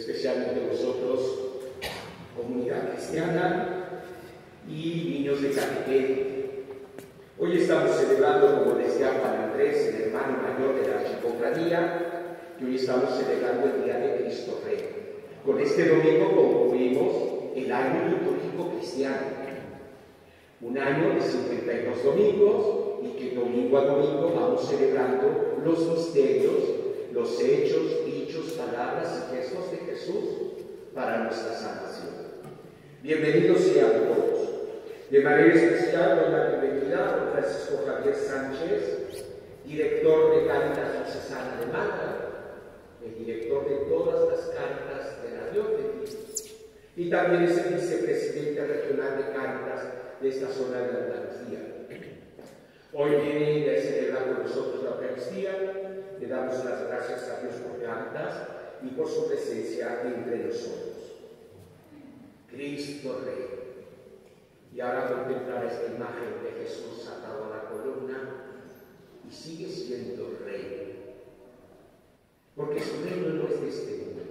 especialmente vosotros, comunidad cristiana y niños de catequesis. Hoy estamos celebrando, como decía Juan Andrés, el hermano mayor de la Chicofradía, y hoy estamos celebrando el Día de Cristo Rey. Con este domingo concluimos el año litúrgico cristiano. Un año de 52 domingos y que domingo a domingo vamos celebrando los misterios, los hechos, dichos, palabras y gestos de Jesús para nuestra salvación. Bienvenidos sean todos. De manera especial doy la bienvenida a Francisco Javier Sánchez, director de Cáritas Diocesana de Málaga, el director de todas las Cáritas de la diócesis, y también es el vicepresidente regional de Cáritas de esta zona de Andalucía. Hoy viene a celebrar con nosotros la Eucaristía, le damos las gracias a Dios por Cáritas y por su presencia entre nosotros. Cristo Rey. Y ahora contemplar esta imagen de Jesús atado a la columna y sigue siendo Rey. Porque su reino no es de este mundo.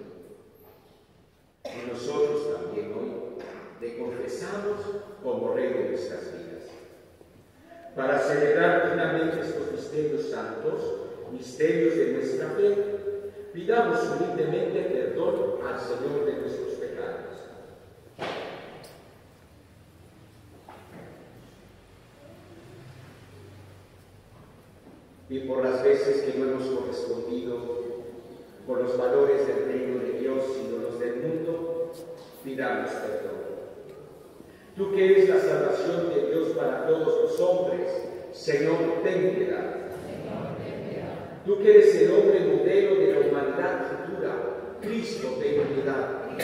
Y nosotros también hoy le confesamos como Rey de nuestras vidas. Para celebrar plenamente estos misterios santos, misterios de nuestra fe, pidamos humildemente perdón al Señor de nuestros pecados. Y por las veces que no hemos correspondido con los valores del reino de Dios, sino los del mundo, pidamos perdón. Tú que eres la salvación de Dios para todos los hombres, Señor, ten piedad. Tú que eres el hombre modelo de la humanidad futura, Cristo, ten piedad.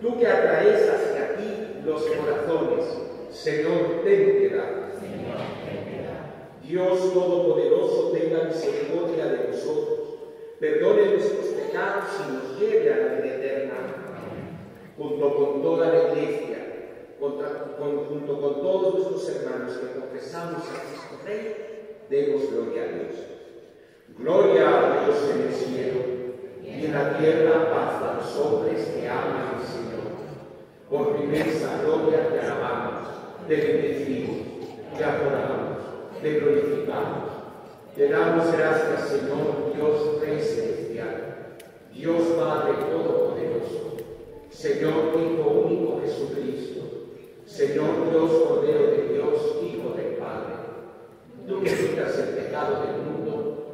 Tú que atraes hacia ti los corazones, Señor, ten piedad. Dios Todopoderoso, tenga misericordia de nosotros, perdone nuestros pecados y nos lleve a la vida eterna. Junto con toda la Iglesia, junto con todos nuestros hermanos que confesamos a Cristo Rey, demos gloria a Dios. Gloria a Dios en el cielo y en la tierra paz a los hombres que aman al Señor. Por inmensa gloria te alabamos, te bendecimos, te adoramos, te glorificamos. Te damos gracias, Señor, Dios Rey Celestial, Dios Padre Todopoderoso, Señor Hijo único Jesucristo, Señor Dios Cordero de Dios, Hijo del Padre. Tú que quitas el pecado del mundo,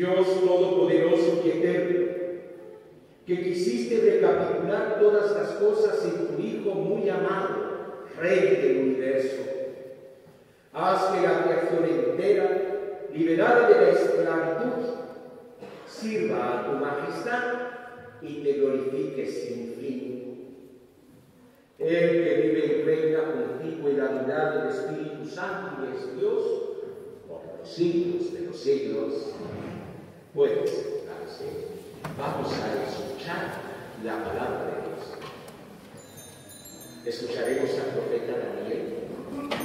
Dios Todopoderoso y Eterno, que quisiste recapitular todas las cosas en tu Hijo muy amado, Rey del universo. Haz que la creación entera, liberada de la esclavitud, sirva a tu majestad y te glorifique sin fin. El que vive y reina contigo en la unidad del Espíritu Santo y es Dios por los siglos de los siglos. Puedes sentarse. Vamos a escuchar la palabra de Dios. Escucharemos al profeta Daniel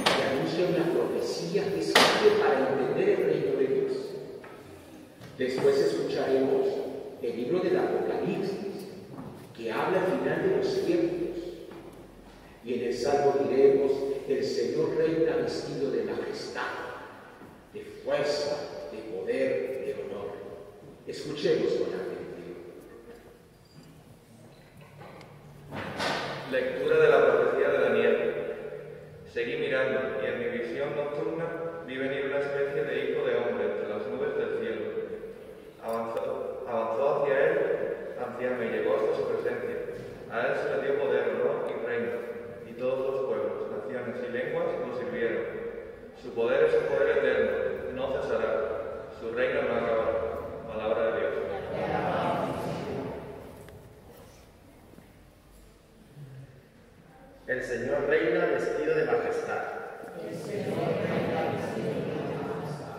que anuncia una profecía que sirve para entender el reino de Dios. Después escucharemos el libro del Apocalipsis que habla al final de los tiempos. Y en el salmo diremos, el Señor reina vestido de majestad, de fuerza, de poder. Escuchemos con. Lectura de la profecía de Daniel. Seguí mirando y en mi visión nocturna vi venir una especie de hijo de hombre entre las nubes del cielo. Avanzó, avanzó hacia él, anciano, y llegó hasta su presencia. A él se le dio poder, honor y reino, y todos los pueblos, naciones y lenguas lo sirvieron. Su poder es un poder eterno, no cesará. Su reino no acabará. Palabra de Dios. El Señor reina vestido de majestad. El Señor reina vestido de majestad.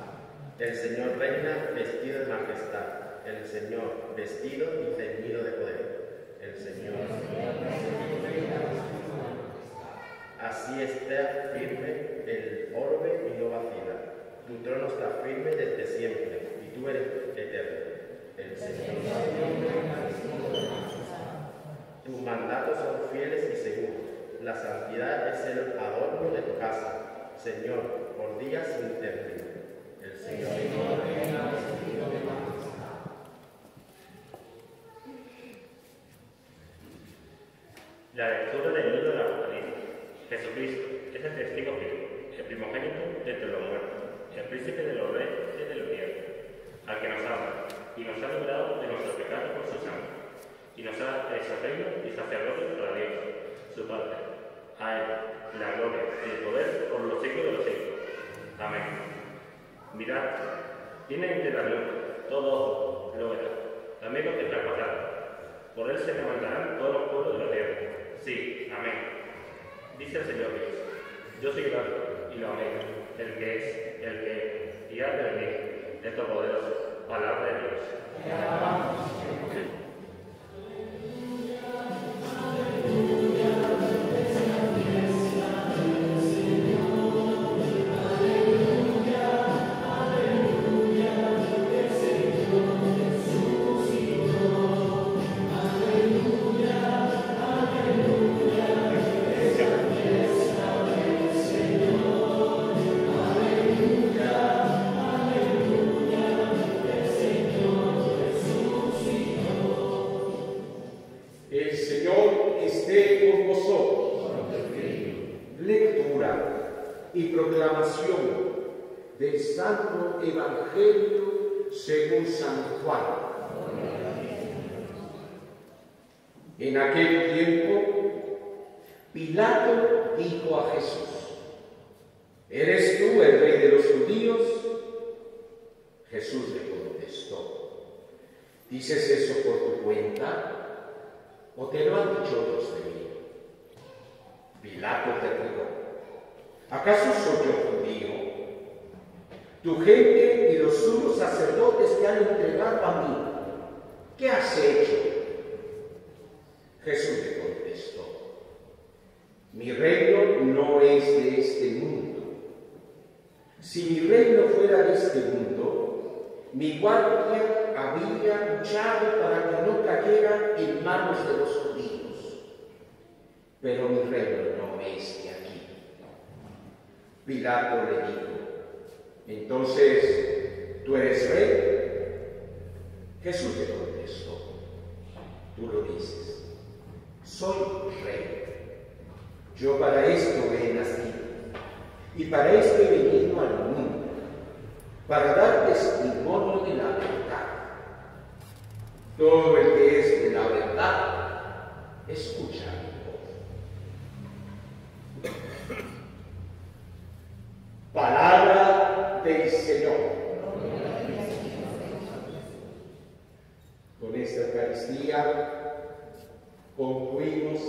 El Señor reina vestido de majestad. El Señor vestido y ceñido de poder. El Señor. Así está firme el orbe y no vacila. Tu trono está firme desde siempre y tú eres eterno. El Señor. Tus mandatos son fieles y seguros. La santidad es el adorno de tu casa, Señor, por días sin término. El Señor. La lectura del libro del Apocalipsis. Jesucristo es el testigo vivo, el primogénito de entre los muertos, el príncipe de los reyes del infierno, al que nos ama y nos ha librado de nuestros pecados por su sangre, y nos ha hecho reino y sacerdote para Dios, su Padre. A Él la gloria y el poder por los siglos de los siglos. Amén. Mirad, viene entre la todo ojo lo verá, también los que traspasaron. Por Él se levantarán todos los pueblos de la tierra. Sí, amén. Dice el Señor Dios, yo soy el Alfa y la Omega, el que es, el que y ha de venir, el Todopoderoso, palabra de Dios. Escucha. Palabra del Señor. Con esta Eucaristía concluimos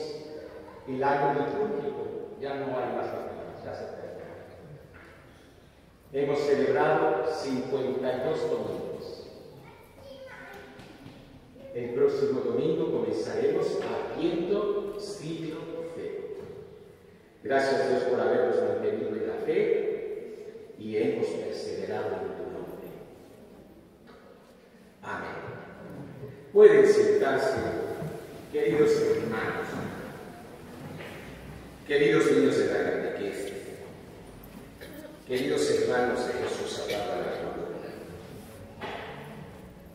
el año litúrgico. Ya no hay más ya se termina. Hemos celebrado 52 domingos. El próximo domingo comenzaremos Adviento siglo fe. Gracias Dios por habernos mantenido en la fe y hemos perseverado en tu nombre. Amén. Pueden sentarse, queridos hermanos, queridos niños de la catequesis, queridos hermanos de Jesús la columna,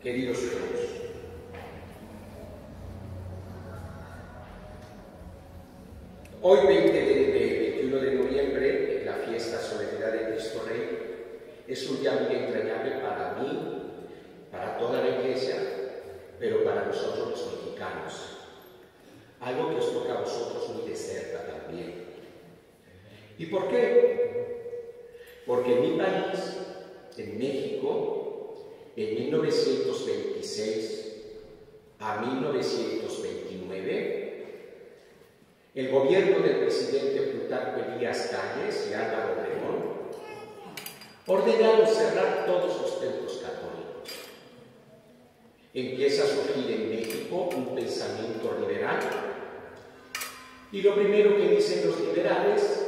queridos todos. Hoy 20 de, 21 de noviembre, en la fiesta Solemnidad de Cristo Rey, es un día muy entrañable para mí, para toda la iglesia, pero para nosotros los mexicanos. Algo que os toca a vosotros muy de cerca también. ¿Y por qué? Porque en mi país, en México, en 1926 a 1929, el gobierno del presidente Plutarco Elías Calles y Álvaro Obregón ordenaron cerrar todos los templos católicos. Empieza a surgir en México un pensamiento liberal y lo primero que dicen los liberales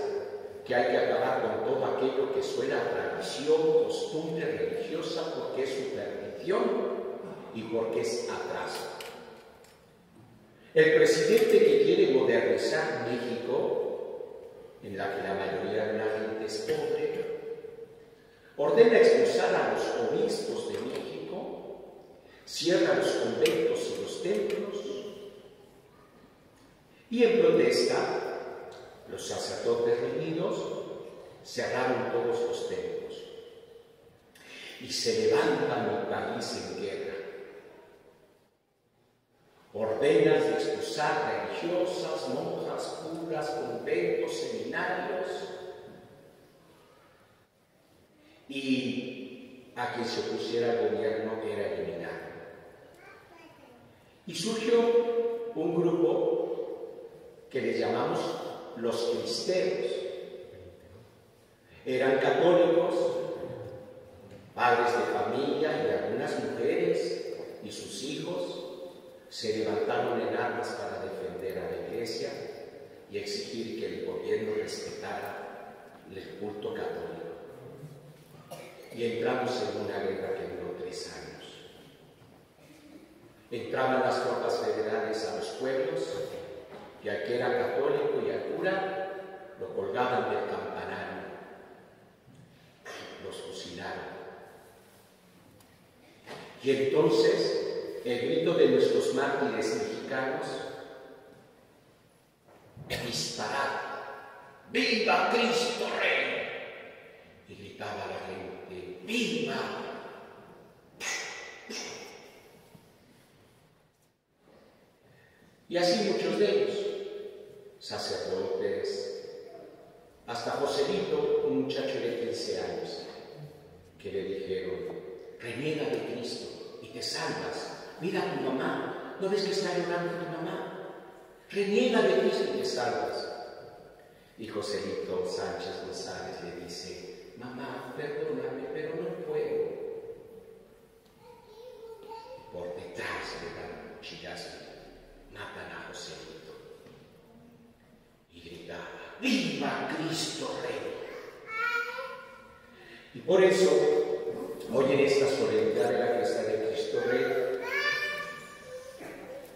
que hay que acabar con todo aquello que suena a tradición, costumbre religiosa porque es superstición y porque es atraso. El presidente que quiere modernizar México, en la que la mayoría de la gente es pobre, ordena expulsar a los obispos de México, cierra los conventos y los templos, y en protesta, los sacerdotes reunidos cerraron todos los templos. Y se levanta mi país en guerra ordenas de expulsar religiosas, monjas, curas, conventos, seminarios y a quien se opusiera al gobierno era eliminado. Y surgió un grupo que le llamamos los cristeros. Eran católicos, padres de familia y algunas mujeres y sus hijos se levantaron en armas para defender a la Iglesia y exigir que el gobierno respetara el culto católico. Y entramos en una guerra que duró tres años. Entraban las tropas federales a los pueblos y al que era católico y al cura lo colgaban del campanario, los fusilaron. Y entonces mártires mexicanos, disparad, ¡Viva Cristo Rey! Y gritaba la gente, ¡Viva! Y así muchos de ellos, sacerdotes, hasta Joselito, un muchacho de 15 años, que le dijeron, reniega de Cristo y te salvas mira a tu mamá, ¿no ves que está llorando tu mamá? Reniega de Cristo y te salvas. Y Joselito Sánchez González le dice, mamá, perdóname, pero no puedo. Por detrás de la cuchillazo, matan a Joselito. Y gritaba, ¡Viva Cristo Rey! Y por eso, hoy en esta solemnidad de la fiesta de Cristo Rey,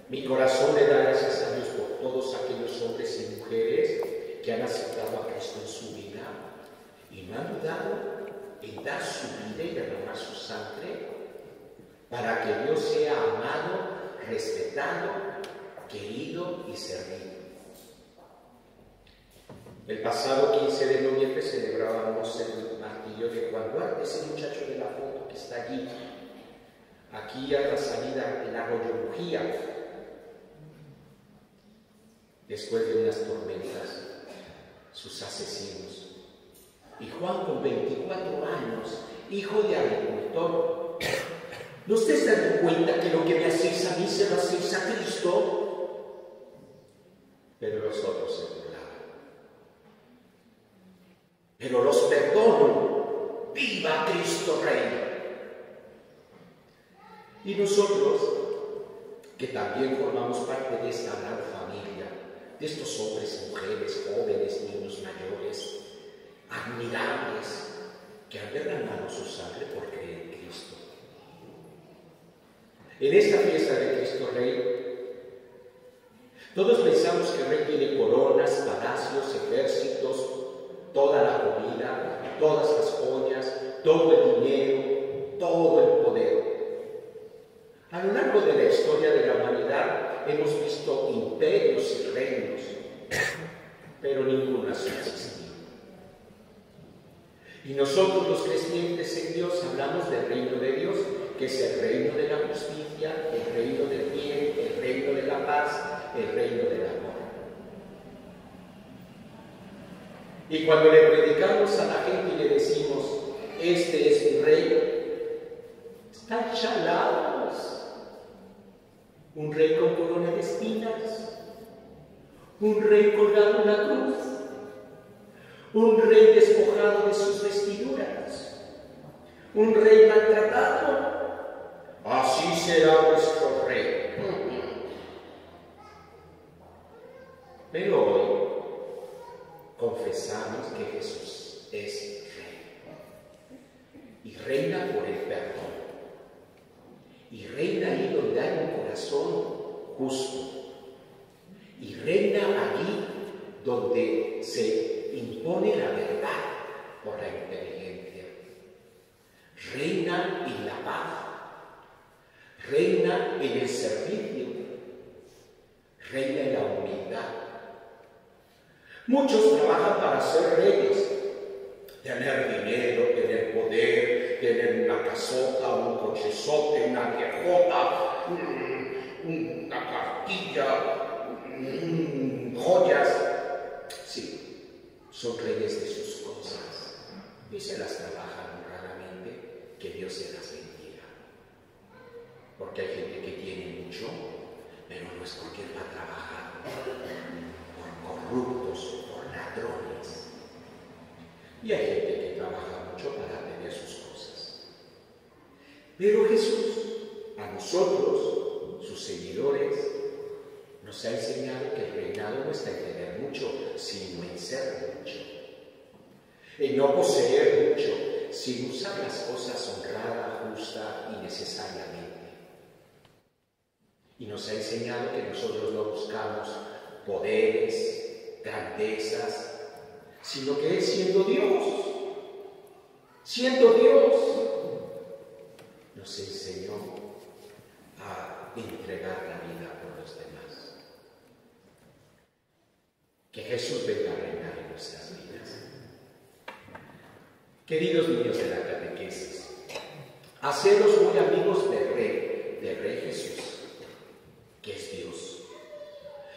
mi corazón le da gracias a Dios por todos aquellos hombres y mujeres que han aceptado a Cristo en su vida y no han dudado en dar su vida y derramar su sangre para que Dios sea amado, respetado, querido y servido. El pasado 15 de noviembre celebrábamos el martillo de Juan Duarte, ese muchacho de la foto que está allí, aquí a la salida del arroyo Bujía, después de unas tormentas, sus asesinos. Y Juan con 24 años, hijo de agricultor, ¿no se dando cuenta que lo que me hacéis a mí se lo hacéis a Cristo? Pero los otros se burlaban. Pero los perdono. ¡Viva Cristo Rey! Y nosotros, que también formamos parte de esta gran familia, de estos hombres mujeres, jóvenes, niños, mayores, admirables, que han derramado su sangre por creer en Cristo. En esta fiesta de Cristo Rey, todos pensamos que el Rey tiene coronas, palacios, ejércitos, toda la comida, todas las joyas, todo el dinero, todo el poder. A lo largo de la historia de la humanidad hemos visto imperios y reinos, pero ninguno ha subsistido. Y nosotros los creyentes en Dios hablamos del reino de Dios, que es el reino de la justicia, el reino del bien, el reino de la paz, el reino del amor. Y cuando le predicamos a la gente y le decimos, este es mi rey, están chalados un rey con corona de espinas, un rey colgado en la cruz, un rey despojado de sus vestiduras, un rey maltratado. Así será vuestro rey. Pero hoy confesamos que Jesús es rey. Y reina por el perdón y reina ahí donde hay un corazón justo. Y reina allí donde se impone la verdad por la inteligencia. Reina en la paz. Reina en el servicio. Reina en la humildad. Muchos trabajan para ser reyes, tener dinero, tener poder, tener una casota, un cochezote, una viejota, una cartilla, joyas. Sí, son reyes de sus cosas y se las trabajan honradamente, que Dios se las bendiga. Porque hay gente que tiene mucho, pero no es porque va a trabajar por corruptos, por ladrones. Y hay gente que trabaja mucho para tener sus cosas. Pero Jesús, a nosotros, sus seguidores, nos ha enseñado que el reinado no está en tener mucho, sino en ser mucho. En no poseer mucho, sin usar las cosas honrada, justa y necesariamente. Y nos ha enseñado que nosotros no buscamos poderes, grandezas, sino que Él siendo Dios, siendo Dios, nos enseñó a entregar la vida por los demás. Que Jesús venga a reinar en nuestras vidas. Queridos niños de la catequesis, haceros muy amigos del Rey, del Rey Jesús, que es Dios.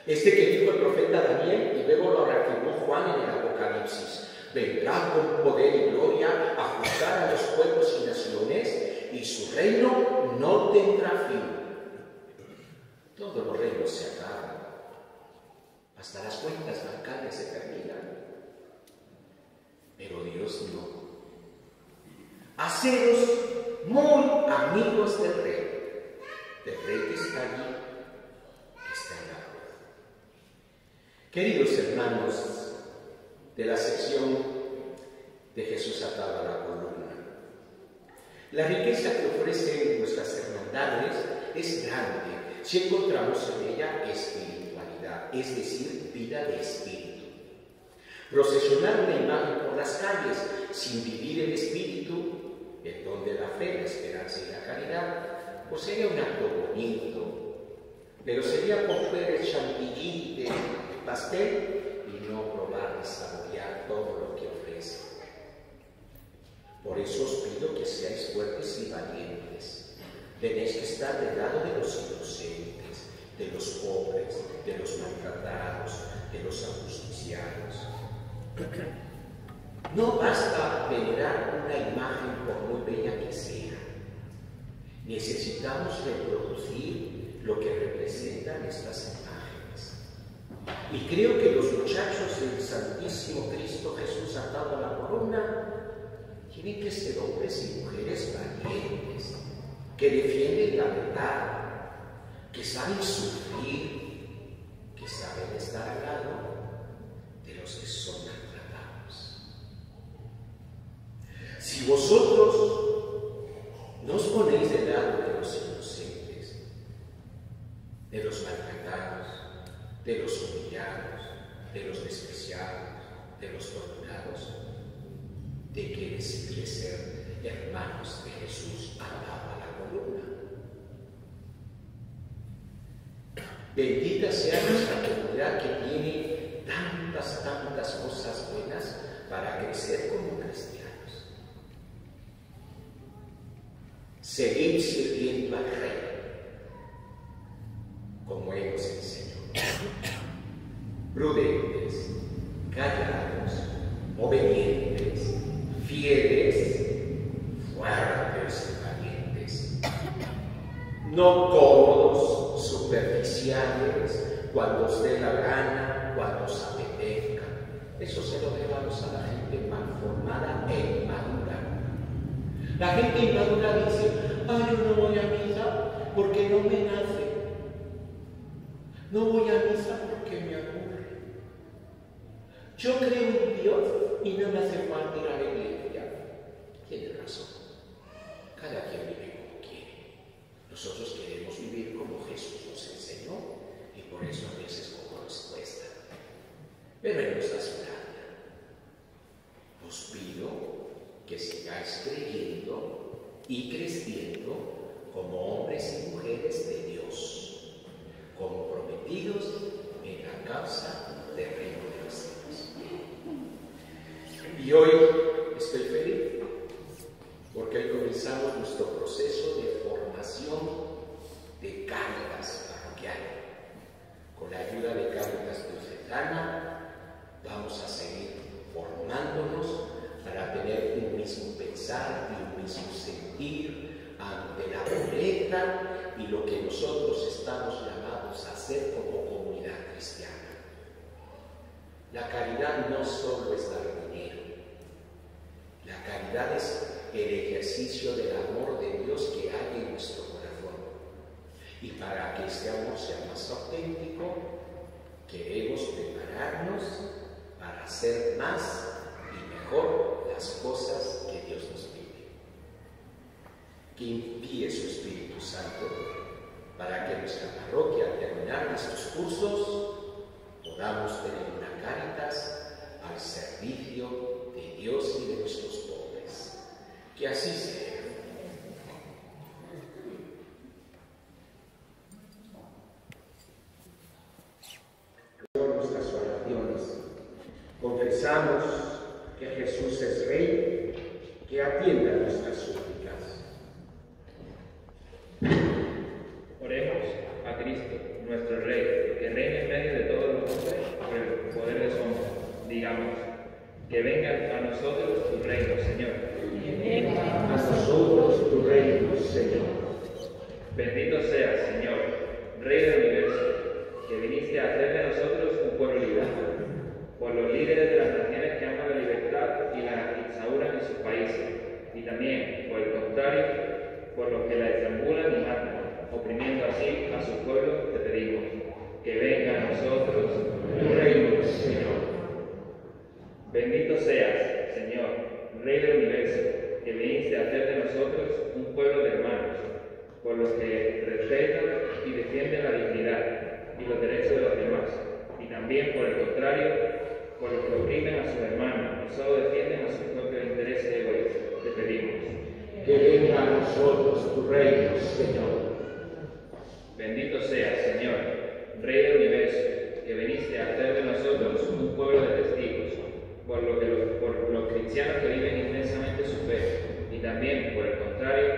Este que dijo el profeta Daniel y luego lo reafirmó Juan en el Apocalipsis. Vendrá con poder y gloria a juzgar a los pueblos y naciones y su reino no tendrá fin. Todos los reinos se acaban. Hasta las cuentas bancarias se terminan. Pero Dios no. Haceros muy amigos del rey, del rey que está allí, que está en la cruz. Queridos hermanos de la sección de Jesús atado la columna, la riqueza que ofrecen nuestras hermandades es grande si encontramos en ella espiritualidad, es decir, vida de espíritu. Procesionar una imagen por las calles sin vivir el espíritu, el don de la fe, la esperanza y la caridad, pues sería un acto bonito, pero sería coger el chantilly de pastel y no probar y saborear todo lo. Por eso os pido que seáis fuertes y valientes. Tenéis que estar del lado de los inocentes, de los pobres, de los maltratados, de los ajusticiados. No basta venerar una imagen por muy bella que sea. Necesitamos reproducir lo que representan estas imágenes. Y creo que los muchachos del Santísimo Cristo Jesús atado a la corona tienen que ser hombres y mujeres valientes, que defienden la verdad, que saben sufrir, que saben estar al lado de los que son maltratados. Si vosotros no os ponéis del lado de los inocentes, de los maltratados, de los humillados, de los despreciados, de los torturados, ¿de les sirve ser hermanos de Jesús atado a la columna? Bendita sea nuestra comunidad que tiene tantas, tantas cosas buenas para crecer como cristianos. Seguir sirviendo al Rey, como Él nos enseñó. Prudentes, callados, obedientes, fieles, fuertes y valientes. No cómodos, superficiales, cuando dé la gana, cuando os apetezca. Eso se lo dejamos a la gente mal formada e inmadura. La gente inmadura dice, ay, no voy a misa porque no me nace. No voy a misa porque me aburre. Yo creo en Dios y no me hace falta ir a la iglesia. Tiene razón. Cada quien vive como quiere. Nosotros queremos vivir como Jesús nos enseñó y por eso a veces poco nos. Pero Él nos da su. Os pido que sigáis creyendo y creciendo como hombres y mujeres de Dios, comprometidos en la causa del reino de los cielos. Y hoy estoy nuestro proceso de formación de Cáritas parroquial. Con la ayuda de Cáritas diocesana vamos a seguir formándonos para tener un mismo pensar y un mismo sentir ante la pobreza y lo que nosotros estamos llamados a hacer como comunidad cristiana. La caridad no solo es dar dinero, la caridad es el ejercicio del amor de Dios que hay en nuestro corazón. Y para que este amor sea más auténtico, queremos prepararnos para hacer más y mejor las cosas que Dios nos pide. Que envíe su Espíritu Santo para que nuestra parroquia, al terminar nuestros cursos, podamos tener una caritas al servicio de Dios y de nuestros. Que así sea. Nuestras oraciones. Confesamos que Jesús es Rey, que atienda nuestras súplicas. Oremos a Cristo, nuestro Rey, que reina en medio de todos los hombres por el poder de su amor. Digamos, que venga a nosotros tu reino, Señor. A nosotros tu reino, Señor. Bendito seas, Señor, Rey del universo, que viniste a hacer de nosotros un pueblo liberado, por los líderes de las naciones que aman la libertad y la instauran en sus países, y también, por el contrario, por los que la estrangulan y matan, oprimiendo así a sus pueblos, te pedimos, que venga a nosotros Tu reino, Señor. Bendito seas, Señor, Rey del universo, que viniste a hacer de nosotros un pueblo de hermanos, por los que respetan y defienden la dignidad y los derechos de los demás, y también, por el contrario, por los que oprimen a sus hermanos y solo defienden a sus propios intereses egoístas. Te pedimos. Que venga a nosotros tu reino, Señor. Bendito seas, Señor, Rey del universo, que viniste a hacer de nosotros un pueblo de testigos, por lo que los, por los cristianos que viven intensamente su fe, y también, por el contrario,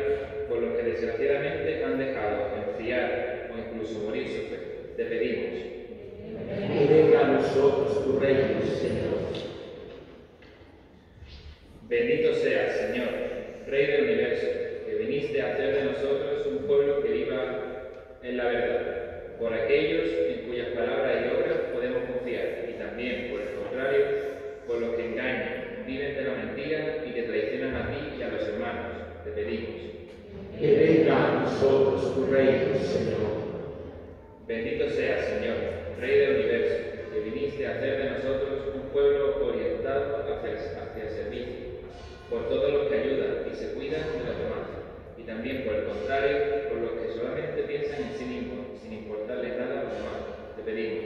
por los que desgraciadamente han dejado enfriar o incluso morir su fe. Te pedimos. Que venga a nosotros en la verdad, por aquellos en cuyas palabras y obras podemos confiar, y también, por el contrario, por los que engañan, viven de la mentira y te traicionan a ti y a los hermanos. Te pedimos. Que venga a nosotros tu reino, Señor. Bendito seas, Señor, Rey del universo, que viniste a hacer de nosotros un pueblo orientado hacia hacia el servicio, por todos los que ayudan y se cuidan de los demás, y también por el contrario, por los que solamente piensan en sí mismos, sin importarles nada a los demás. Te pedimos.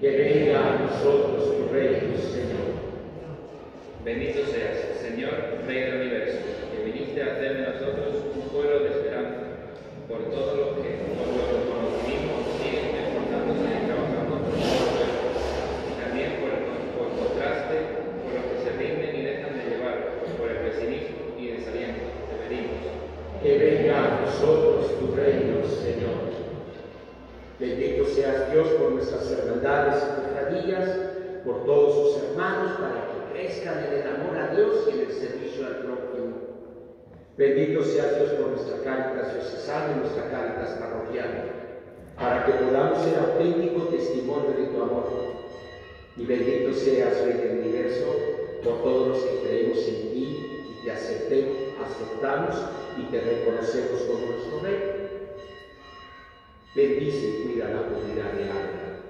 Que venga a nosotros tu reino, Señor. Bendito seas, Señor, Rey del universo, que viniste a hacer de nosotros un pueblo de esperanza, por todos los que, por nuestro conocimiento, siguen esforzándose y trabajando por nuestro pueblo, y también por, por contraste, por los que se rinden y dejan de llevar, por el pesimismo y desaliento. Te pedimos. Que venga a nosotros tu reino, Señor. Bendito seas Dios por nuestras hermandades y cofradías, por todos sus hermanos, para que crezcan en el amor a Dios y en el servicio al prójimo. Bendito seas Dios por nuestra Cáritas diocesana y nuestra Cáritas parroquial, para que podamos ser auténtico testimonio de tu amor. Y bendito seas, Rey del universo, por todos los que creemos en ti y te aceptemos, aceptamos y te reconocemos como nuestro Rey. Bendice y cuida la comunidad de alma.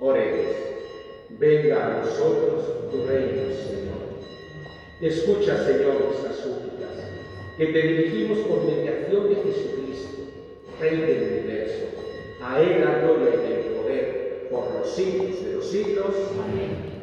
Oremos. Venga a nosotros tu reino, Señor. Escucha, Señor, nuestras súplicas, que te dirigimos por mediación de Jesucristo, Rey del universo. A Él la gloria y el poder por los siglos de los siglos. Amén.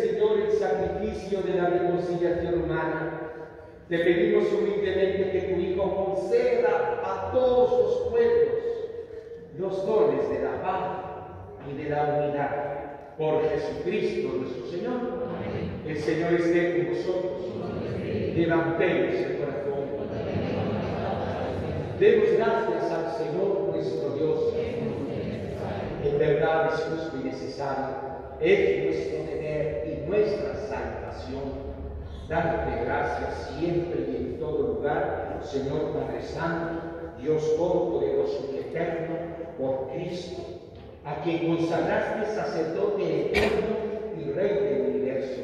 Señor, el sacrificio de la reconciliación humana, te pedimos humildemente que tu Hijo conceda a todos los pueblos los dones de la paz y de la unidad. Por Jesucristo nuestro Señor. El Señor esté con vosotros. Levantemos el corazón. Demos gracias al Señor nuestro Dios. En verdad es justo y necesario. Es nuestro deber y nuestra salvación. Darte gracias siempre y en todo lugar, Señor Padre Santo, Dios Todopoderoso y Eterno, por Cristo, a quien consagraste sacerdote eterno y Rey del universo,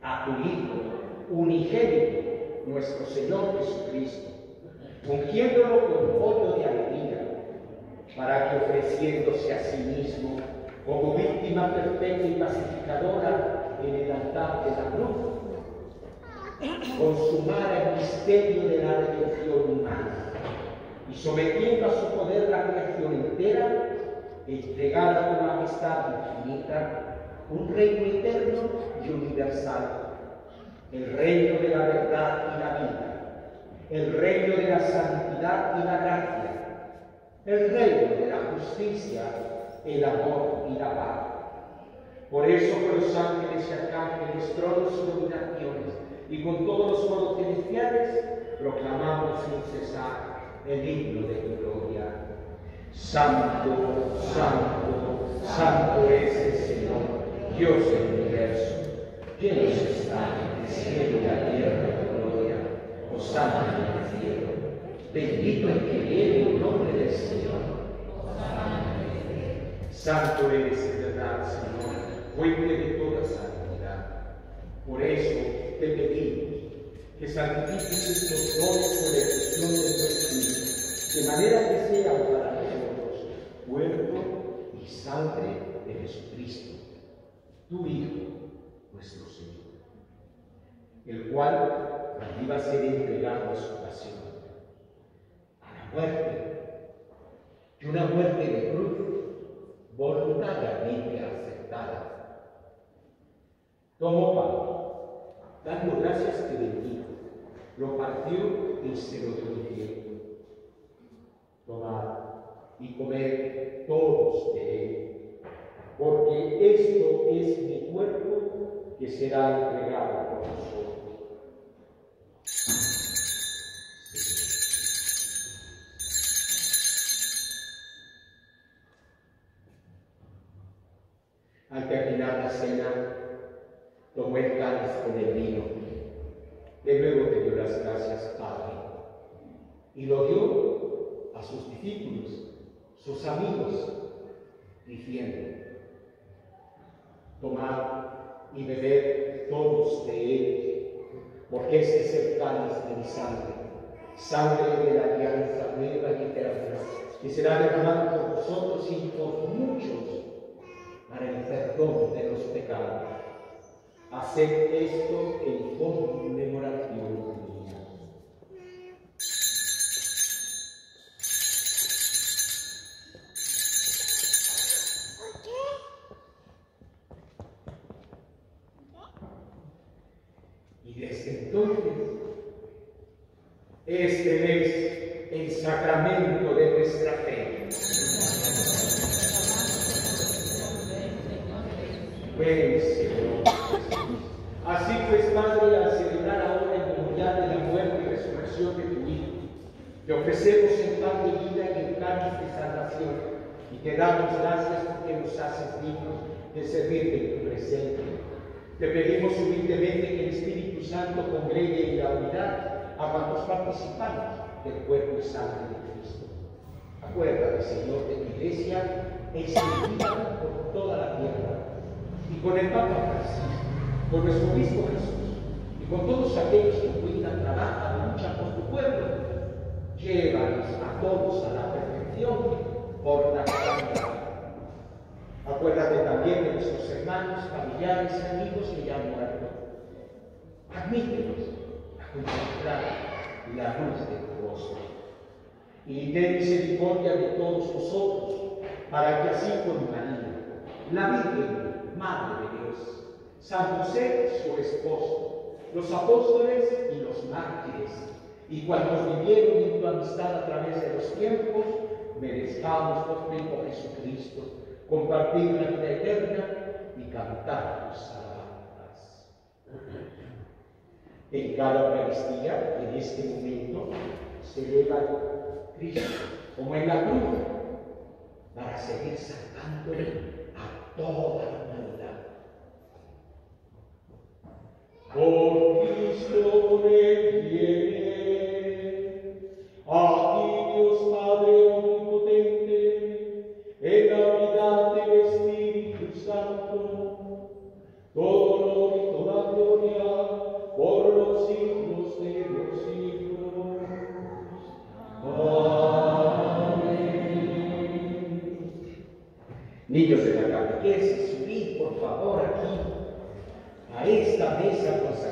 a tu Hijo, unigénito, nuestro Señor Jesucristo, ungiéndolo con voto de alegría, para que ofreciéndose a sí mismo como víctima perfecta y pacificadora en el altar de la cruz, consumara el misterio de la redención humana y sometiendo a su poder la creación entera, entregada con majestad infinita, un reino eterno y universal, el reino de la verdad y la vida, el reino de la santidad y la gracia, el reino de la justicia, el amor y la paz. Por eso con los ángeles y arcángeles, tronos y dominaciones, y con todos los coros celestiales, proclamamos sin cesar el himno de tu gloria. Santo, santo, santo es el Señor, Dios del universo. Llenos están el cielo y la tierra de gloria. Osana en el cielo. Bendito el que viene en nombre del Señor. Santo eres en verdad, Señor, fuente de toda santidad. Por eso te pedimos que santifiques estos dones por la de tu Espíritu, de manera que sean para nosotros cuerpo y sangre de Jesucristo, tu Hijo, nuestro Señor, el cual iba a ser entregado a su pasión, a la muerte, y una muerte de cruz voluntariamente aceptada. Tomó pan, dando gracias que bendijo, lo partió y se lo dio Tomad y comed todos de él, porque esto es mi cuerpo que será entregado por vosotros. Al terminar la cena, tomó el cáliz con el vino. De nuevo te dio las gracias, Padre, y lo dio a sus discípulos, sus amigos, diciendo, tomad y bebed todos de él, porque este es el cáliz de mi sangre, sangre de la alianza nueva y eterna, que será derramada por vosotros y por muchos para el perdón de los pecados. Haced esto en mía. Y desde entonces, este es el sacramento de nuestra fe. Ven, Señor. Así pues, Padre, al celebrar ahora el memorial de la muerte y resurrección de tu Hijo, te ofrecemos en pan de vida y en cáliz de salvación, y te damos gracias porque nos haces dignos de servirte en tu presencia. Te pedimos humildemente que el Espíritu Santo congregue en la unidad a cuantos participamos del cuerpo y sangre de Cristo. Acuérdate, Señor, de tu iglesia extendida por toda la tierra y con el Papa Francisco, con nuestro obispo Jesús y con todos aquellos que cuidan, trabajan, luchan por tu pueblo. Llévanos a todos a la perfección por la caridad. Acuérdate también de nuestros hermanos, familiares amigos que ya han muerto. Admítelos a contemplar la luz de tu rostro. Y ten misericordia de todos nosotros, para que así con María, la Virgen, Madre de Dios, San José, su esposo, los apóstoles y los mártires, y cuantos vivieron en tu amistad a través de los tiempos, merezcamos por Hijo Jesucristo compartir la vida eterna y cantar tus alabanzas. En cada Eucaristía, en este momento, se eleva Cristo como en la cruz para seguir salvándole a toda la humanidad. Por Cristo él viene,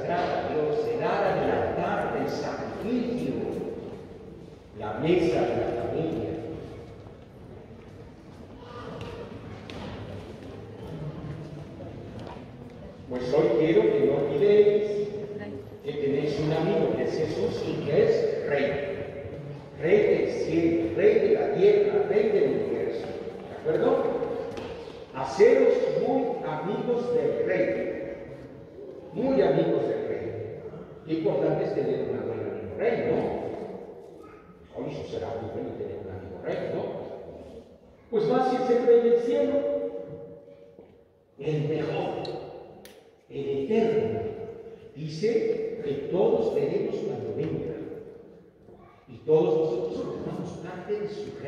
Yes.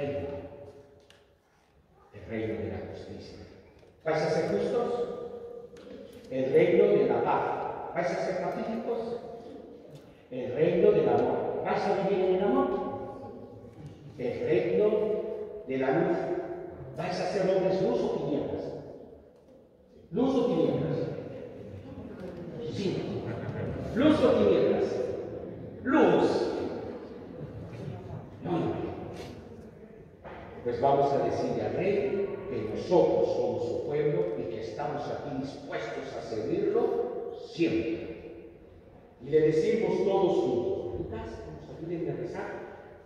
Reino. El reino de la justicia. ¿Vais a ser justos? El reino de la paz. ¿Vais a ser pacíficos? El reino del amor. ¿Vais a vivir en el amor? El reino de la luz. ¿Vais a ser hombres luz o tinieblas? ¿Luz o tinieblas? Sí. ¿Luz o tinieblas? Luz. Muy bien. Vamos a decirle al rey que nosotros somos su pueblo y que estamos aquí dispuestos a servirlo siempre. Y le decimos todos juntos, Lucas, nos ayuden a rezar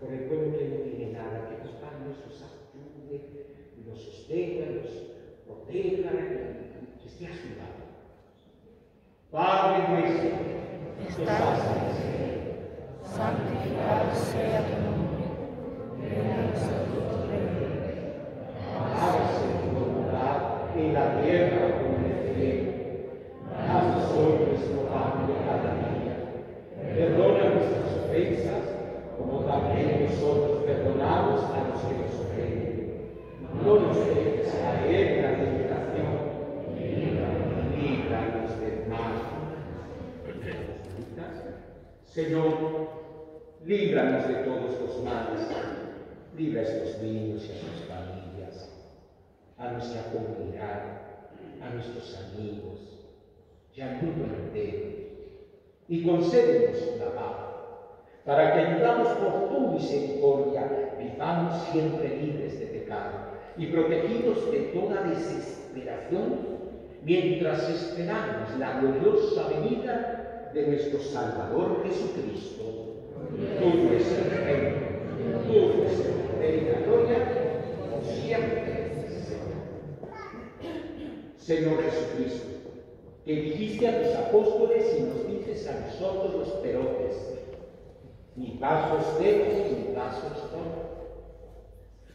por el pueblo que no tiene nada, que nos Padre nos ayude, nos sostenga, nos proteja, y que esté a su lado. Padre nuestro, que estás en el cielo, santificado sea tu nombre. Venga a nosotros tu reino. En la tierra cielo. Danos hoy nuestro pan de cada día. Perdona nuestras ofensas, como también nosotros perdonamos a los que nos ofenden. No nos dejes caer en la tentación, y líbranos del mal. Señor, líbranos de todos los males. Libra a estos niños y a sus familias, a nuestra comunidad, a nuestros amigos y al mundo entero. Y concédenos la paz, para que vivamos por tu misericordia, vivamos siempre libres de pecado y protegidos de toda desesperación, mientras esperamos la gloriosa venida de nuestro Salvador Jesucristo. Tuyo es el reino, tuyo es el y la gloria, siempre. Señor Jesucristo, que dijiste a tus apóstoles y nos dices a nosotros los perotes, ni pasos dejo ni pasos tomo.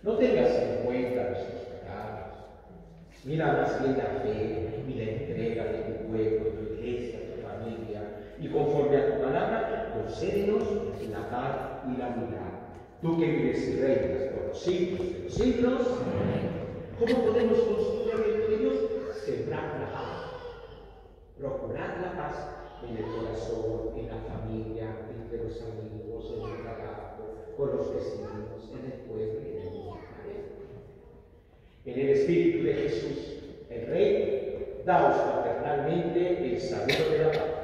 No tengas en cuenta nuestros pecados. Mira más bien la fe y la entrega de tu pueblo, tu iglesia, tu familia, y conforme a tu palabra, concédenos la paz y la unidad. Tú que vives y reinas por los siglos de los siglos, ¿cómo podemos construir el de Dios? Sembrar la paz. Procurar la paz en el corazón, en la familia, entre los amigos, en el trabajo, con los vecinos, en el pueblo y en el mundo. En el Espíritu de Jesús, el Rey, daos paternalmente el saludo de la paz.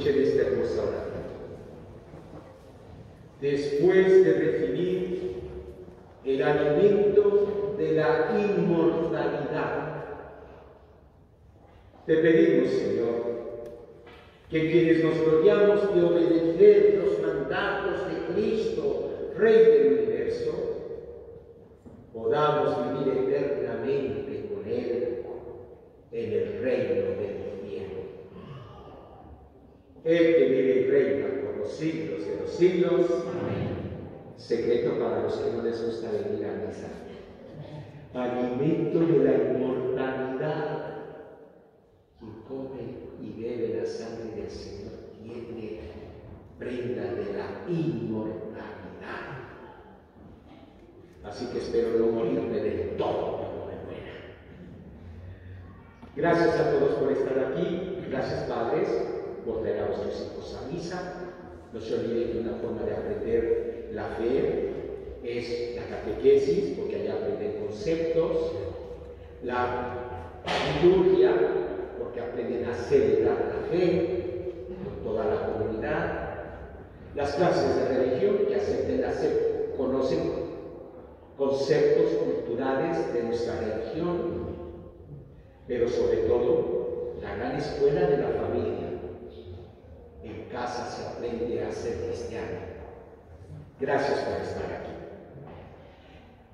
Empecemos a orar. Después de recibir el alimento de la inmortalidad, te pedimos, Señor, que quienes nos gloriamos de obedecer los mandatos de Cristo, Rey del universo, podamos vivir eternamente con Él en el reino del cielo. Él que vive y reina por los siglos de los siglos. Secreto para los que no les gusta venir a misa. Alimento de la inmortalidad. Quien come y bebe la sangre del Señor tiene prenda de la inmortalidad. Así que espero no morirme del todo cuando me muera. Gracias a todos por estar aquí. Gracias, padres, por traer a vuestros hijos a misa. No se olviden que una forma de aprender la fe es la catequesis, porque allá aprenden conceptos. La liturgia, porque aprenden a celebrar la fe con toda la comunidad. Las clases de religión, que acepten la conocen conceptos culturales de nuestra religión, pero sobre todo la gran escuela de la familia. En casa se aprende a ser cristiano. Gracias por estar aquí.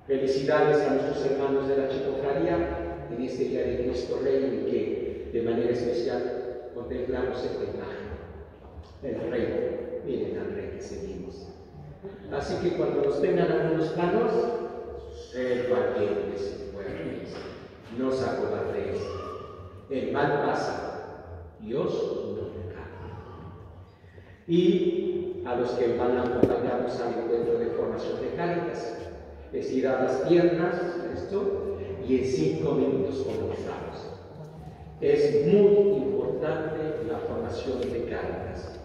Felicidades a nuestros hermanos de la Chicofraría en este día de Cristo Rey y que de manera especial contemplamos esta imagen. El Rey, miren al Rey que seguimos. Así que cuando nos tengan algunos planos, ser valientes y fuertes, no se acobardéis. El mal pasa, Dios. Y a los que van a acompañarnos al encuentro de formación de cáritas, irá las piernas, esto, y en cinco minutos comenzamos. Es muy importante la formación de cáritas.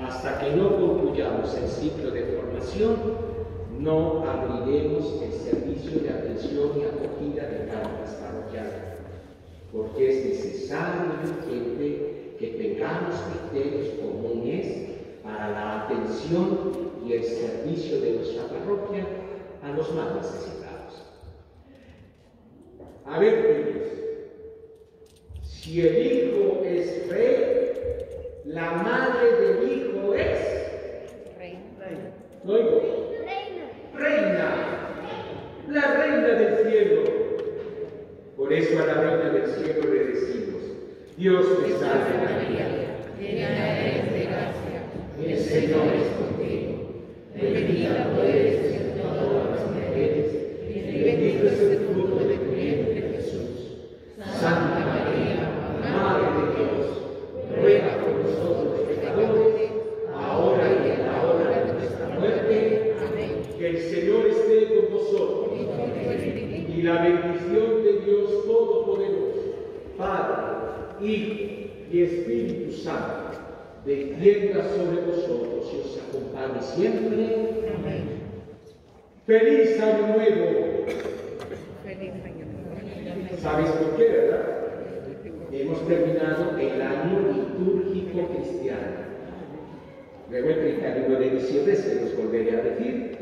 Hasta que no concluyamos el ciclo de formación, no abriremos el servicio de atención y acogida de cáritas parroquiales, porque es necesario y urgente que tengamos criterios comunes para la atención y el servicio de nuestra parroquia a los más necesitados. A ver, si el Hijo es rey, la madre del Hijo es Rey. no oigo. Reina. La reina del cielo. Por eso a la reina del cielo le decimos, Dios te salve María, Llena eres de gracia. El Señor es contigo. Bendita tú eres entre todas las mujeres, y bendito es el fruto de tu vientre Jesús. Santa María, Madre de Dios, ruega por nosotros pecadores, ahora y en la hora de nuestra muerte. Amén. Que el Señor esté con vosotros. Y la bendición de Dios Todopoderoso, Padre, Hijo y Espíritu Santo, descienda sobre vosotros y os acompañe siempre. ¡Feliz Año Nuevo! Feliz año nuevo. ¿Sabéis por qué, verdad? Hemos terminado el año litúrgico cristiano. Luego el 31 de diciembre se los volveré a decir.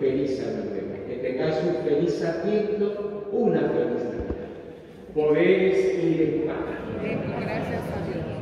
Feliz año nuevo. Que tengáis un feliz adviento, una feliz Navidad. Podéis ir en paz. Gracias a Dios.